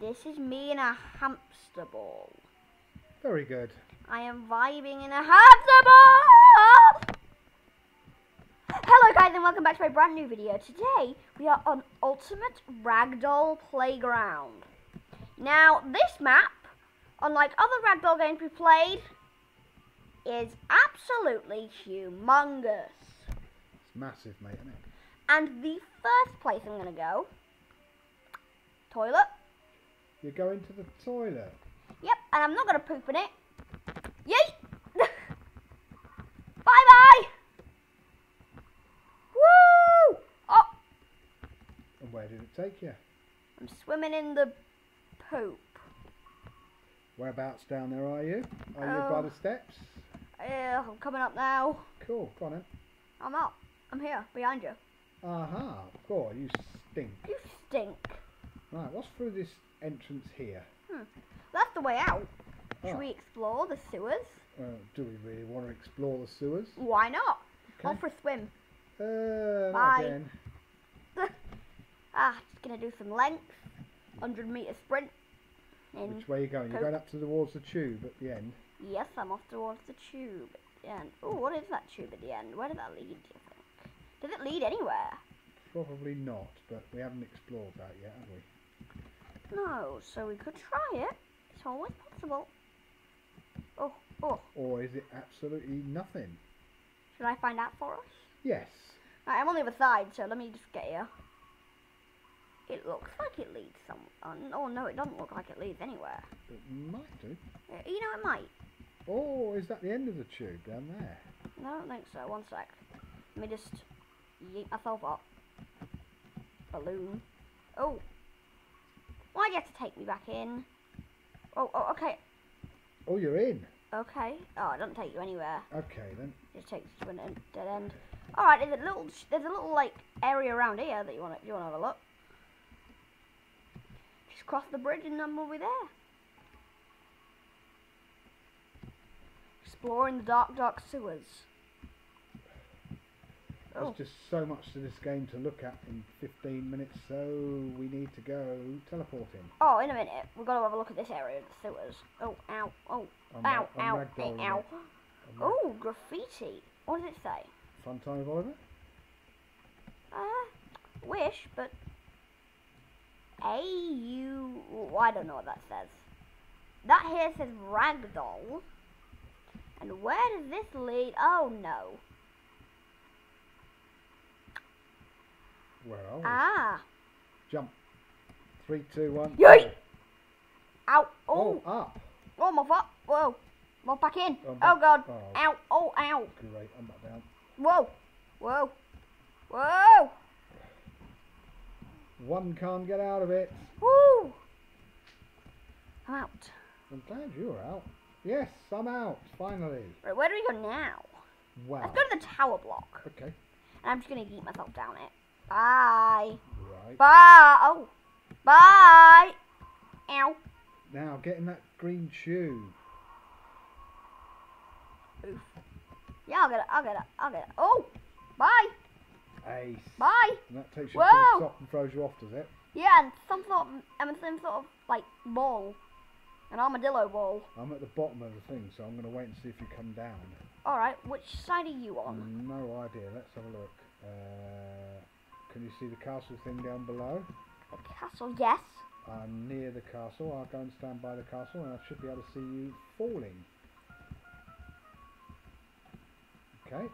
This is me in a hamster ball. Very good. I am vibing in a hamster ball! Hello guys and welcome back to my brand new video. Today we are on Ultimate Ragdoll Playground. Now this map, unlike other Ragdoll games we've played, is absolutely humongous. It's massive, mate, isn't it? And the first place I'm gonna go, toilet. You're going to the toilet. Yep, and I'm not gonna poop in it. Yeet! bye bye! Woo! Oh, And where did it take you? I'm swimming in the poop. Whereabouts down there are you? Are you by Oh. the steps? Yeah, I'm coming up now. Cool, go on then. I'm up. I'm here, behind you. Aha, cool, you stink. You what's through this entrance here? That's the way out. Should Oh. we explore the sewers? Uh, do we really want to explore the sewers? Why not? Okay. Off for a swim. Uh, Bye. again. ah, just gonna do some length. 100 meter sprint. In Which way are you going? You're going up towards the tube at the end. Yes, I'm off towards the tube at the end. Oh, what is that tube at the end? Where did that lead, do you think? Does it lead anywhere? Probably not, but we haven't explored that yet, have we? No, so we could try it. It's always possible. Oh, oh. Or is it absolutely nothing? Should I find out for us? Yes. Right, I'm on the other side, so let me just get here. It looks like it leads some. Oh, no, it doesn't look like it leads anywhere. It might do. Uh, You know, it might. Oh, is that the end of the tube down there? No, I don't think so. One sec. Let me just yeet myself up. Balloon. Oh. Why'd you have to take me back in? Oh, oh, okay. Oh, you're in. Okay. Oh, it doesn't take you anywhere. Okay then. It just takes you to en- dead end. All right. There's a little. There's a little like area around here that you want to. You want to have a look. Just cross the bridge and then we'll be there. Exploring the dark, dark sewers. Oh. There's just so much to this game to look at in 15 minutes, so we need to go teleporting. Oh, in a minute. We've got to have a look at this area of the sewers. Oh, ow, oh, I'm ow, ow, ragdolling ow. it. Oh, graffiti. What does it say? Fun time, Oliver? Uh, wish, but A U. oh, I don't know what that says. That here says ragdoll. And where does this lead? Oh no. Where are we? Ah. Jump. Three, two, one. Yoink! Ow. Oh, Oh. up. Oh my foot. Whoa. Well, back in. Oh, Oh god. oh. Ow. Oh, ow. Great, I'm back down. Whoa. Whoa. Whoa. One can't get out of it. Woo. I'm out. I'm glad you're out. Yes, I'm out, finally. Right, where do we go now? Wow. Let's go to the tower block. Okay, And I'm just gonna eat myself down it. Bye. right. Bye. Oh. Bye. Ow. Now, get in that green shoe. Oof. Yeah, I'll get it. I'll get it. I'll get it. Oh. Bye. Ace. Bye. And that takes you to Whoa. the top and throws you off, does it? Yeah, and some sort of, and some sort of like ball, an armadillo ball. I'm at the bottom of the thing, so I'm going to wait and see if you come down. All right. Which side are you on? No idea. Let's have a look. Uh, can you see the castle thing down below? The castle. Yes. I'm near the castle. I'll go and stand by the castle, and I should be able to see you falling. Okay.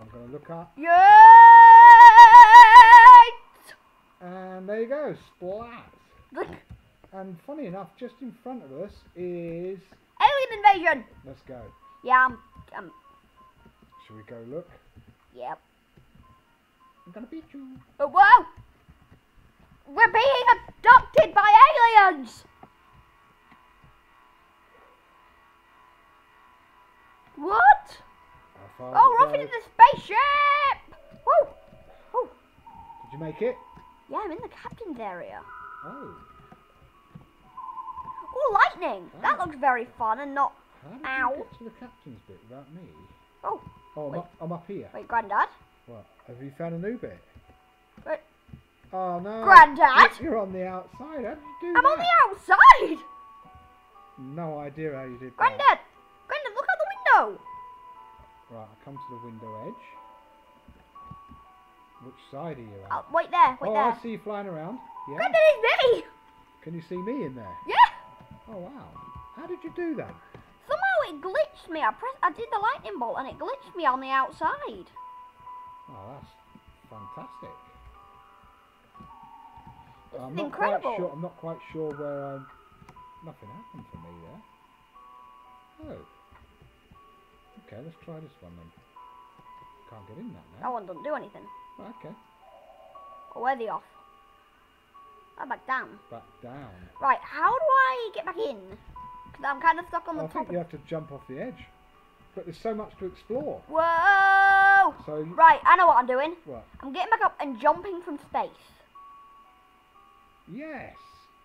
I'm going to look up, Yay! and there you go. Splat. And funny enough, just in front of us is. Alien invasion. Let's go. Yeah. I'm. I'm Shall we go look? yep. I'm gonna beat you. Oh, whoa! We're being abducted by aliens! What? Oh, we're off into the spaceship! Woo! Woo! Did you make it? Yeah, I'm in the captain's area. Oh. Oh, lightning! That Oh. looks very fun and not. How did Ow. you get to the captain's bit without me? Oh, Oh, I'm up, I'm up here. wait, Grandad? What? Have you found a new bit? Wait. Oh no. Grandad? You're on the outside. How did you do I'm that? on the outside. No idea how you did that. Granddad, Granddad, look out the window. Right, I come to the window edge. Which side are you at? Oh, wait there, wait oh, there. I see you flying around. Yeah. Granddad, it's me. Can you see me in there? Yeah. Oh wow. How did you do that? Somehow it glitched me. I pressed, I did the lightning bolt, and it glitched me on the outside. Oh, that's fantastic. This I'm not incredible. quite sure. I'm not quite sure where I'm. Nothing happened for me there. Oh. Okay, let's try this one then. Can't get in that That now. one doesn't do anything. Oh, okay, Oh, where's he off? I'm back down. back down. Right, how do I get back in? Because I'm kind of stuck on the I top. think you have to jump off the edge. But there's so much to explore. Whoa! So Right, I know what I'm doing. what? I'm getting back up and jumping from space. Yes.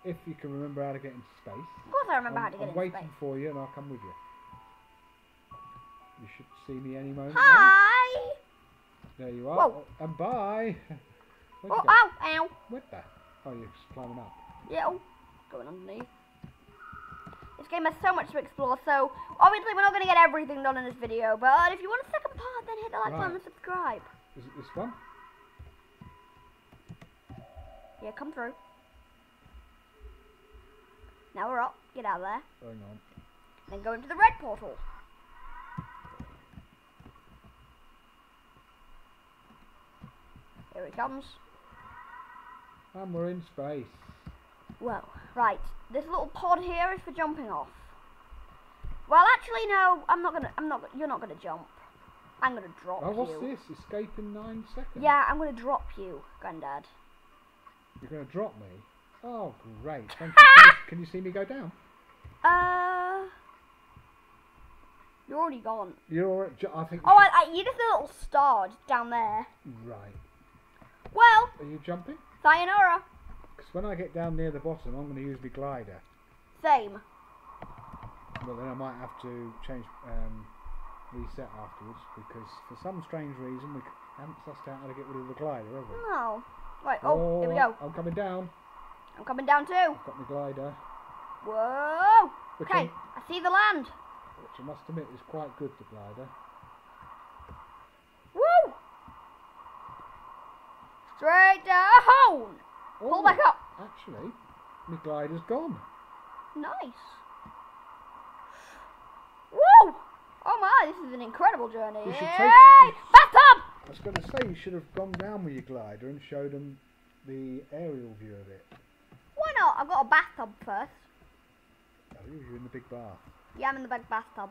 If you can remember how to get into space. Of course, I remember I'm, how to get I'm into waiting for you, and I'll come with you. You should see me any moment. now. Hi! There you are. Whoa. Oh, and bye. Where'd Oh, ow, ow. What the? Oh, you're just climbing up. Yeah, oh, going underneath. This game has so much to explore, so obviously we're not going to get everything done in this video, but if you want a second hit the like button and subscribe. Is it this one? Yeah, come through. Now we're up. Get out of there. Hang on. Then go into the red portal. Here he comes. And we're in space. Well, right. This little pod here is for jumping off. Well, actually, no. I'm not gonna. I'm not. You're not gonna jump. I'm gonna drop Oh, what's you. this? Escape in nine seconds? Yeah, I'm gonna drop you, Granddad. You're to drop me? Oh, great. Thank you. Can you- see me go down? Uh, you're already gone. You're already, I think. Oh, I, I, you're just a little star down there. Right. Well, Are you jumping? sayonara. Because when I get down near the bottom, I'm going to use my glider. Same. But then I might have to change, um, reset afterwards because for some strange reason we haven't sussed out how to get rid of the glider, have we? No. Right. Oh, here we go. Oh, I'm coming down. I'm coming down too. I've got my glider, Whoa. Okay. I see the land. which I must admit is quite good, the glider. Woo! Straight down. Pull Oh, back up. Actually, my glider's gone. Nice. Woo! Oh my, this is an incredible journey. You should Yay! take- Bathtub! I was going to say you should have gone down with your glider and showed them the aerial view of it. Why not? I've got a bathtub first. Oh, you're in the big bath. Yeah, I'm in the big bathtub.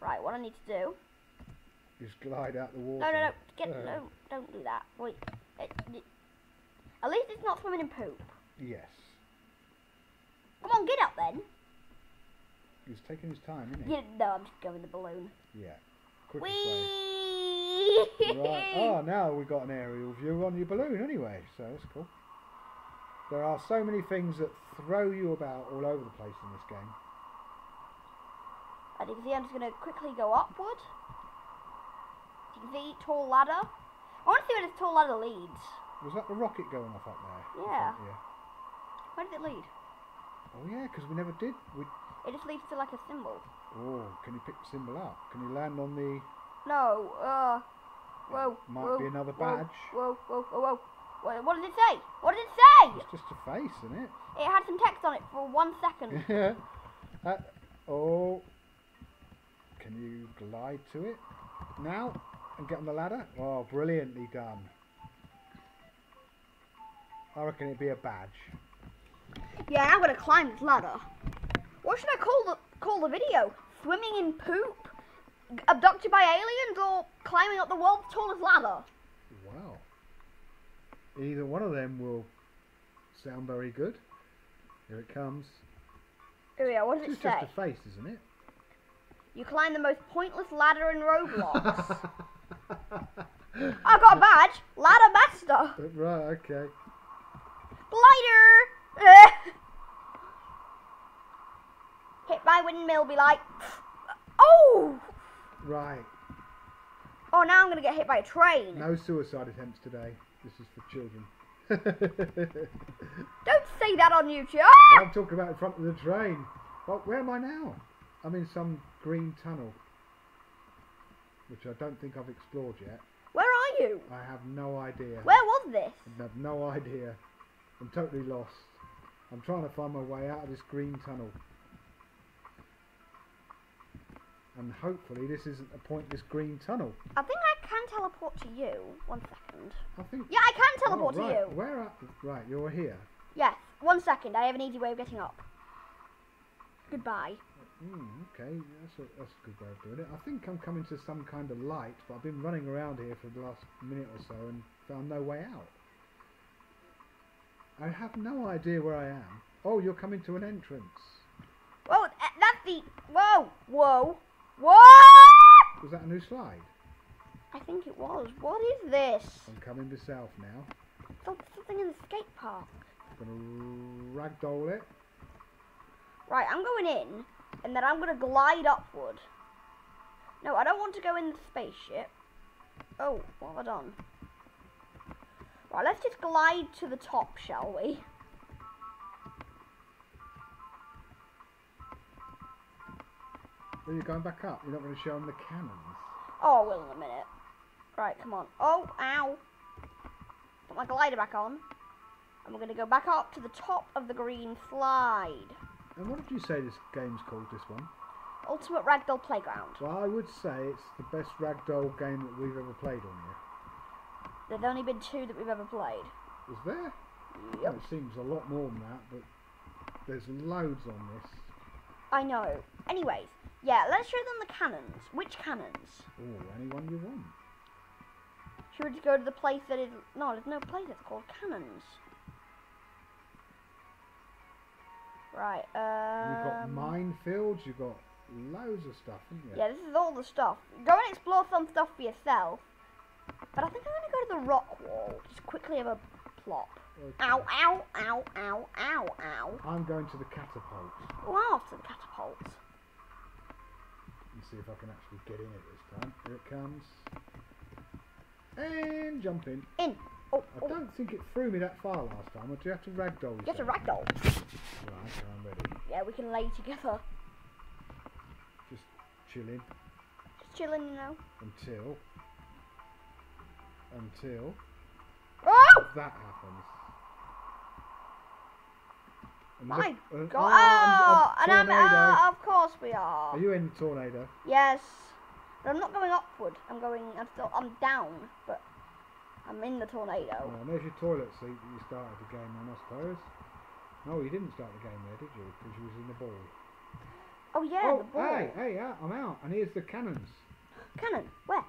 Right, what I need to do? Just glide out the water. No, no, no. Get Uh, no. Don't do that. Wait. It, it- at least it's not swimming in poop. Yes. Come on, get up then. He's taking his time, isn't he? You, no, I'm just going the balloon. Yeah. Quickest way. Whee! Right. Oh, now we've got an aerial view on your balloon anyway, so that's cool. There are so many things that throw you about all over the place in this game. And you can see I'm just going to quickly go upward. You can see tall ladder. I want to see where this tall ladder leads. Was that the rocket going off up there? Yeah. Yeah. Where does it lead? Oh yeah, because we never did. We. It just leads to like a symbol. Oh, can you pick the symbol up? Can you land on the? No. Uh. Whoa. Might whoa, be another badge. Whoa, whoa, whoa, whoa. What, what did it say? What did it say? It's just a face, isn't it? It had some text on it for one second. Yeah. Uh, oh. Can you glide to it now and get on the ladder? Oh, brilliantly done. I reckon it'd be a badge. Yeah, I'm gonna climb this ladder. What should I call the call the video? Swimming in poop, abducted by aliens, or climbing up the world's tallest ladder? Wow. Either one of them will sound very good. Here it comes. Oh yeah. What does It's it just a face, isn't it? You climb the most pointless ladder in Roblox. I've got a badge, ladder master, right, okay. glider. Hit by windmill, be like, oh, Right. oh. Now I'm gonna get hit by a train. No suicide attempts today. This is for children. Don't say that on YouTube. Ah! I'm talking about in front of the train. Well, where am I now? I'm in some green tunnel, which I don't think I've explored yet. Where are you? I have no idea. Where was this? I have no idea. I'm totally lost. I'm trying to find my way out of this green tunnel. And hopefully this isn't a pointless green tunnel. I think I can teleport to you. One second. I think. Yeah, I can teleport Oh, right. to you. Where are? Right, you're here. Yes. One second. I have an easy way of getting up. Goodbye. Mm, okay, that's a, that's a good way of doing it. I think I'm coming to some kind of light, but I've been running around here for the last minute or so and found no way out. I have no idea where I am. Oh, you're coming to an entrance. Whoa, that's the. Whoa, whoa, whoa! Was that a new slide? I think it was. What is this? I'm coming to south now. Some- Something in the skate park. I'm Gonna ragdoll it. Right, I'm going in, and then I'm going to glide upward. No, I don't want to go in the spaceship. Oh, what have I done? Right, let's just glide to the top, shall we? Well, you're going back up. You're not going to show them the cannons. Oh, I will in a minute. Right, come on. Oh, ow. Put my glider back on. And we're going to go back up to the top of the green slide. And what did you say this game's called, this one? Ultimate Ragdoll Playground. Well, I would say it's the best ragdoll game that we've ever played on here. There's only been two that we've ever played. Is there? Yep. Well, it seems a lot more than that, but there's loads on this. I know. Anyways, yeah, let's show them the cannons. Which cannons? Oh, anyone you want. Should we just go to the place that is... No, there's no place that's called cannons. Right, uh You've got um... minefields, you've got loads of stuff, haven't you? Yeah, this is all the stuff. Go and explore some stuff for yourself. But I think I'm going to go to the rock wall. Just quickly have a plop. Okay. Ow, ow, ow, ow, ow, ow. I'm going to the catapult Oh, after the catapult. and see if I can actually get in it this time. Here it comes. And jump in. In. Oh, I oh. don't think it threw me that far last time, or do you have to ragdoll You have to ragdoll. Right, I'm ready. Yeah, we can lay together. Just chilling Just chilling, you know. until until Oh! that happens. My uh, God! oh, Oh, and I'm, uh, of course we are. Are you in the tornado? Yes. But I'm not going upward. I'm going. I'm still. I'm down, but I'm in the tornado. Oh, and there's your toilet seat that you started the game on, I suppose. No, you didn't start the game there, did you? Because you was in the ball. Oh yeah, oh, the ball. hey, hey, yeah, I'm out. And here's the cannons. Cannon. Where?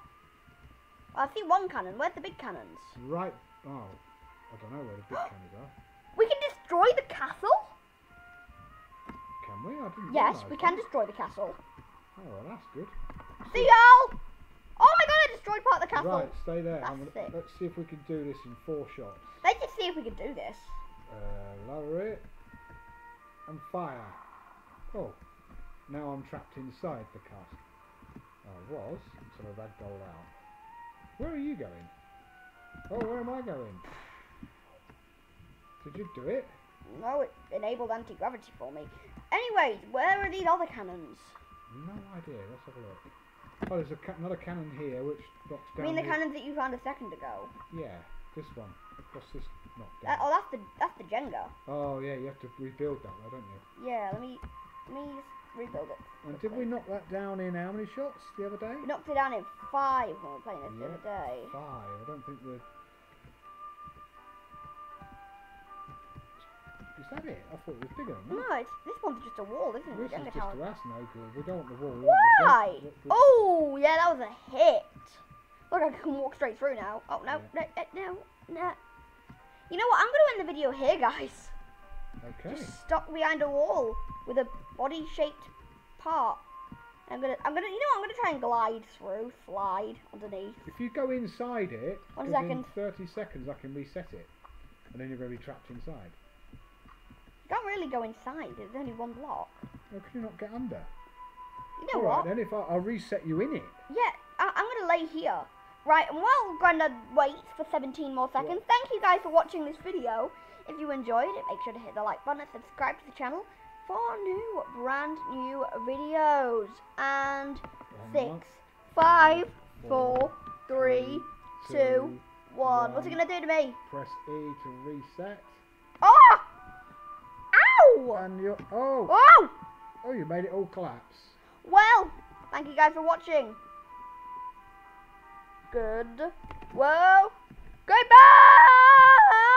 I see one cannon. Where's the big cannons? Right. Oh, I don't know where the big cannons are. We can destroy the castle. Can we? Yes, we can that. destroy the castle. Oh, well, that's good. See y'all. Oh my god, I destroyed part of the castle. Right, stay there. Gonna- let's see if we can do this in four shots. Let's just see if we can do this. Uh, lower it and fire. Oh, now I'm trapped inside the castle. I was until I ragdolled out. Where are you going? Oh, where am I going? Did you do it? No, it enabled anti-gravity for me. Anyways, where are these other cannons? No idea. Let's have a look. Oh, there's a ca- another cannon here which knocks I down. mean the the- cannons that you found a second ago. Yeah, this one. What's this knocked That, uh, down? oh, that's the that's the Jenga. Oh, yeah, you have to rebuild that, though, don't you? Yeah, let me let me just rebuild it. And did we knock that down in how many shots the other day? We knocked it down in five when we were playing this the other day. Five. I don't think we're. Is that it? I thought it was bigger than that. No, it's this one's just a wall, isn't it? This is just to us no good. We don't want the wall. we Why? the- Oh, yeah, that was a hit. Look, I can walk straight through now. Oh no, no, no, no, no. You know what? I'm gonna end the video here, guys. Okay. Just stuck behind a wall with a body-shaped part. I'm gonna, I'm gonna, you know, what? I'm gonna try and glide through, slide underneath. If you go inside it, One within second. 30 seconds I can reset it. And then you're going to be trapped inside. You can't really go inside. There's only one block. How can you not get under? You know Alright what? then, if I, I'll reset you in it. Yeah, I, I'm gonna lay here, Right, and while Grandad waits for 17 more seconds, thank you guys for watching this video. If you enjoyed it, make sure to hit the like button and subscribe to the channel for new, brand new videos. And One six, more. five, Four, four, three, two, one. What's it gonna do to me? Press E to reset. Oh! Ow! And you're. Oh! Oh! Oh, you made it all collapse. Well, thank you guys for watching. Good. Whoa. Goodbye!